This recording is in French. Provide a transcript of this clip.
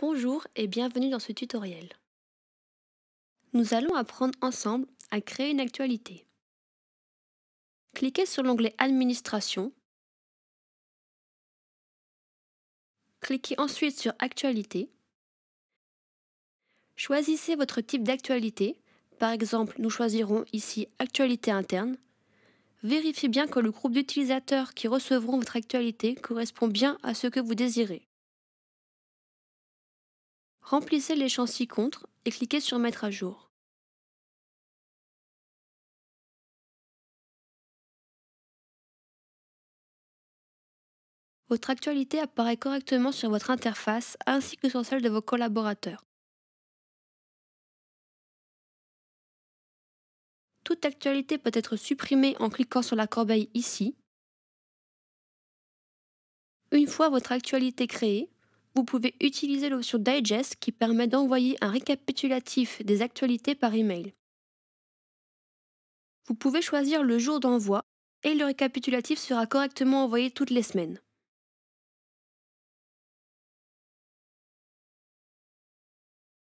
Bonjour et bienvenue dans ce tutoriel. Nous allons apprendre ensemble à créer une actualité. Cliquez sur l'onglet Administration. Cliquez ensuite sur Actualité. Choisissez votre type d'actualité. Par exemple, nous choisirons ici Actualité interne. Vérifiez bien que le groupe d'utilisateurs qui recevront votre actualité correspond bien à ce que vous désirez. Remplissez les ci-contre et cliquez sur Mettre à jour. Votre actualité apparaît correctement sur votre interface ainsi que sur celle de vos collaborateurs. Toute actualité peut être supprimée en cliquant sur la corbeille ici. Une fois votre actualité créée, vous pouvez utiliser l'option Digest qui permet d'envoyer un récapitulatif des actualités par email. Vous pouvez choisir le jour d'envoi et le récapitulatif sera correctement envoyé toutes les semaines.